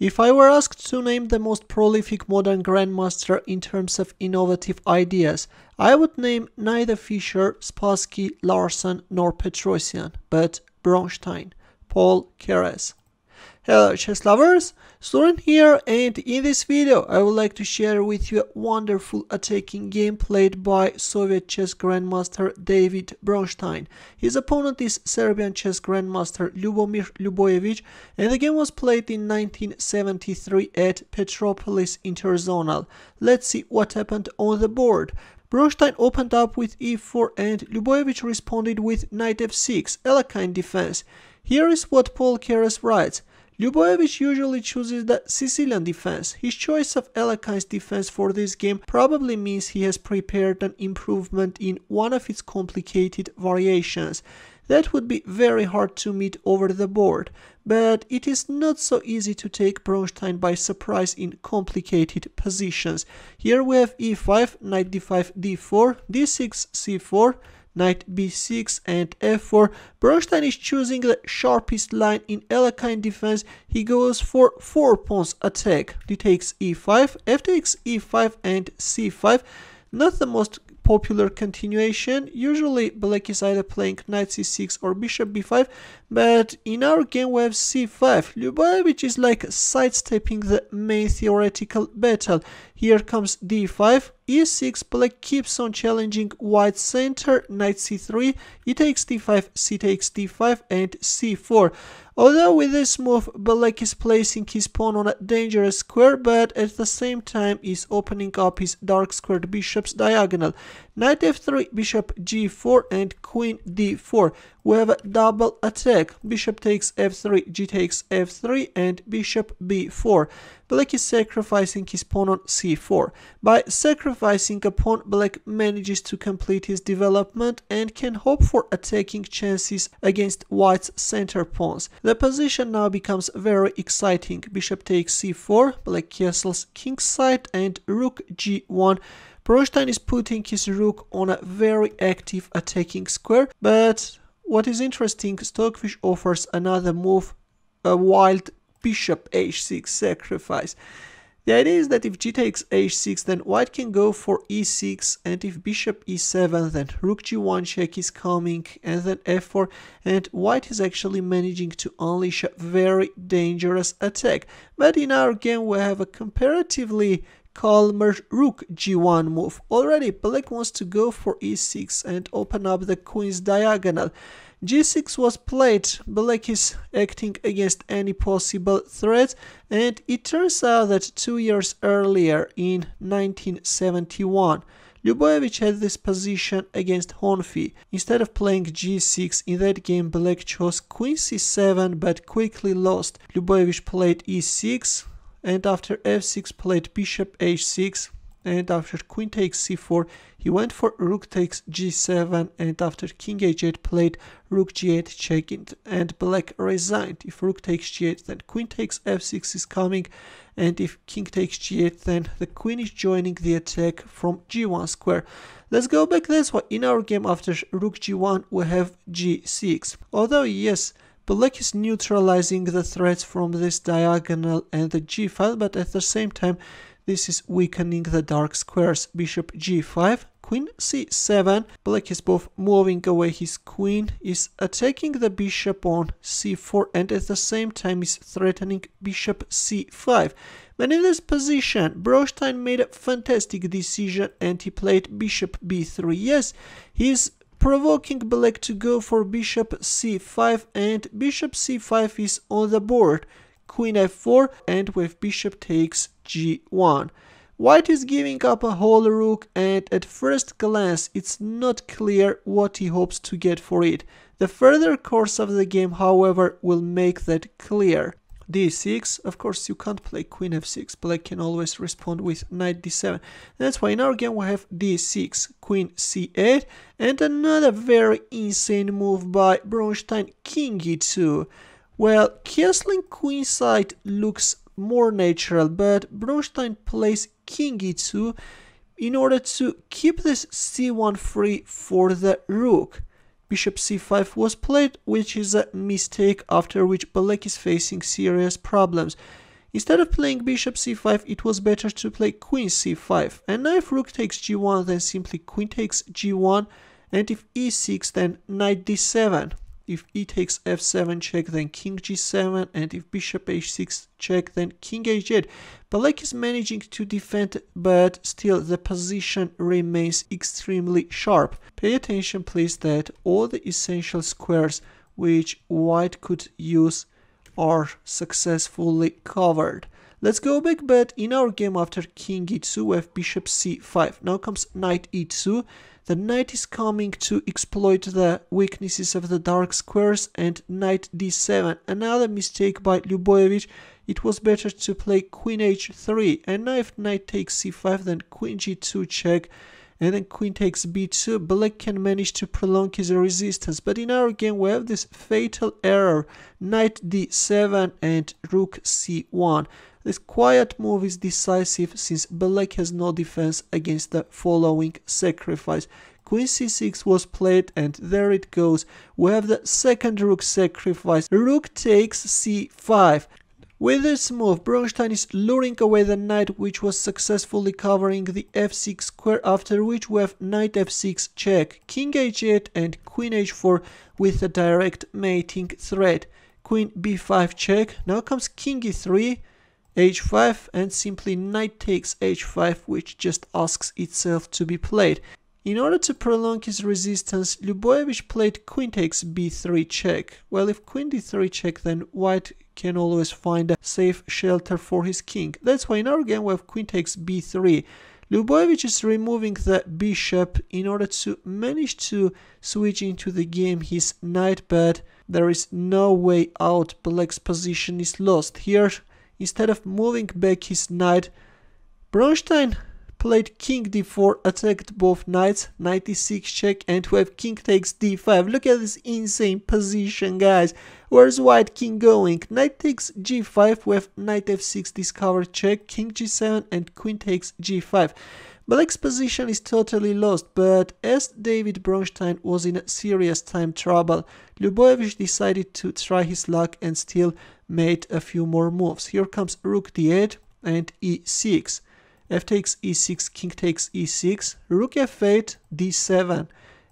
If I were asked to name the most prolific modern grandmaster in terms of innovative ideas, I would name neither Fischer, Spassky, Larsen nor Petrosian, but Bronstein, Paul Keres. Hello chess lovers, Suren here and in this video I would like to share with you a wonderful attacking game played by Soviet chess grandmaster David Bronstein. His opponent is Serbian chess grandmaster Ljubomir Ljubojevic and the game was played in 1973 at Petropolis Interzonal. Let's see what happened on the board. Bronstein opened up with e4 and Ljubojevic responded with knight f6, Alekhine defense. Here is what Paul Keres writes. Ljubojevic usually chooses the Sicilian defense. His choice of Alekhine's defense for this game probably means he has prepared an improvement in one of its complicated variations. That would be very hard to meet over the board, but it is not so easy to take Bronstein by surprise in complicated positions. Here we have e5, knight d5, d4, d6, c4, knight b6 and f4. Bronstein is choosing the sharpest line in Alekhine defense. He goes for 4 pawns attack. d takes e5, f takes e5 and c5. Not the most popular continuation. Usually black is either playing knight c6 or bishop b5, but in our game we have c5. Ljubojevic is like sidestepping the main theoretical battle. Here comes d5, e6, black keeps on challenging white center, knight c3, e takes d5, c takes d5, and c4. Although with this move, black is placing his pawn on a dangerous square, but at the same time is opening up his dark squared bishop's diagonal. Knight f3, bishop g4, and queen d4. We have a double attack. Bishop takes f3, g takes f3, and bishop b4. Black is sacrificing his pawn on c4. By sacrificing a pawn, Black manages to complete his development and can hope for attacking chances against White's center pawns. The position now becomes very exciting. Bishop takes c4, Black castles kingside, and rook g1. Bronstein is putting his rook on a very active attacking square, but what is interesting, Stockfish offers another move, a wild bishop h6 sacrifice. The idea is that if g takes h6, then white can go for e6, and if bishop e7, then rook g1 check is coming, and then f4, and white is actually managing to unleash a very dangerous attack. But in our game, we have a comparatively calmer rook g1 move. Already, black wants to go for e6 and open up the queen's diagonal. g6 was played, black is acting against any possible threat and it turns out that two years earlier in 1971 Ljubojevic had this position against Honfi. Instead of playing g6, in that game black chose queen c7 but quickly lost. Ljubojevic played e6, and after f6 played bishop h6 and after queen takes c4 he went for rook takes g7 and after king h8 played rook g8 checking and black resigned. If rook takes g8 then queen takes f6 is coming and if king takes g8 then the queen is joining the attack from g1 square. Let's go back this way in our game after rook g1 we have g6 although yes Black is neutralizing the threats from this diagonal and the g file, but at the same time this is weakening the dark squares. Bishop g5, queen c7. Black is both moving away his queen, is attacking the bishop on c4 and at the same time is threatening bishop c5. But in this position, Bronstein made a fantastic decision and he played bishop b3. Yes, he's provoking black to go for bishop c5 and bishop c5 is on the board. Queen f4 and with bishop takes g1 white is giving up a whole rook and at first glance it's not clear what he hopes to get for it. The further course of the game however will make that clear d6 of course you can't play queen f6 black can always respond with knight d7 that's why in our game we have d6 queen c8 and another very insane move by Bronstein king e2 well castling queenside looks more natural but Bronstein plays king e2 in order to keep this c1 free for the rook bishop c5 was played, which is a mistake after which Black is facing serious problems. Instead of playing bishop c5, it was better to play queen c5. And now if rook takes g1, then simply queen takes g1. And if e6, then knight d7. If e takes f7 check, then king g7. And if bishop h6 check, then king h8. Black is managing to defend, but still the position remains extremely sharp. Pay attention please that all the essential squares which white could use are successfully covered. Let's go back, but in our game after king e2 we have bishop c5. Now comes knight e2. The knight is coming to exploit the weaknesses of the dark squares and knight d7. Another mistake by Ljubojevic. It was better to play queen h3 and now if knight takes c5 then queen g2 check and then queen takes b2 black can manage to prolong his resistance but in our game we have this fatal error knight d7 and rook c1 this quiet move is decisive since black has no defense against the following sacrifice. Queen c6 was played and there it goes. We have the second rook sacrifice. Rook takes c5 with this move, Bronstein is luring away the knight which was successfully covering the f6 square after which we have knight f6 check, king h8 and queen h4 with a direct mating threat. Queen b5 check, now comes king e3, h5 and simply knight takes h5 which just asks itself to be played. In order to prolong his resistance, Ljubojevic played queen takes b3 check. Well, if queen d3 check, then white can always find a safe shelter for his king. That's why in our game we have queen takes b3. Ljubojevic is removing the bishop in order to manage to switch into the game his knight, but there is no way out. Black's position is lost. Here, instead of moving back his knight, Bronstein played king d4, attacked both knights, knight e6 check, and we have king takes d5. Look at this insane position, guys. Where's white king going? Knight takes g5, we have knight f6 discover check, king g7, and queen takes g5. Black's position is totally lost, but as David Bronstein was in serious time trouble, Ljubojevic decided to try his luck and still made a few more moves. Here comes rook d8 and e6 f takes e6, king takes e6, rook f8, d7,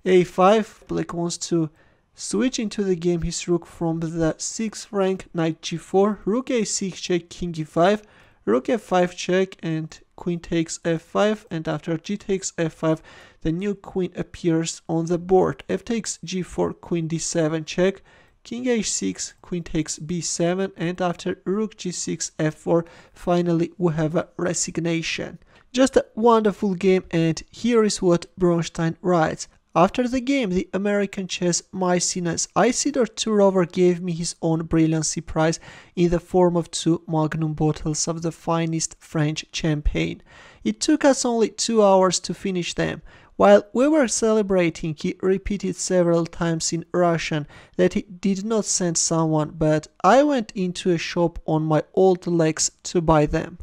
a5. Black wants to switch into the game his rook from the 6th rank, knight g4, rook a6 check, king e5, rook f5 check, and queen takes f5, and after g takes f5, the new queen appears on the board. f takes g4, queen d7 check, king h6, queen takes b7, and after rook g6, f4, finally we have a resignation. Just a wonderful game and here is what Bronstein writes. After the game, the American chess Maecenas Isidor Turover gave me his own brilliancy prize in the form of two magnum bottles of the finest French champagne. It took us only two hours to finish them. While we were celebrating, he repeated several times in Russian that he did not send someone, but I went into a shop on my old legs to buy them.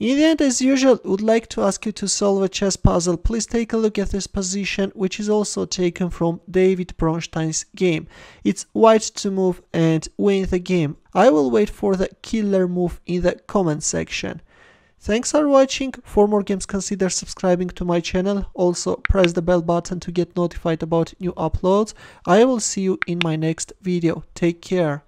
In the end, as usual, would like to ask you to solve a chess puzzle. Please take a look at this position, which is also taken from David Bronstein's game. It's white to move and win the game. I will wait for the killer move in the comment section. Thanks for watching. For more games consider subscribing to my channel. Also press the bell button to get notified about new uploads. I will see you in my next video. Take care.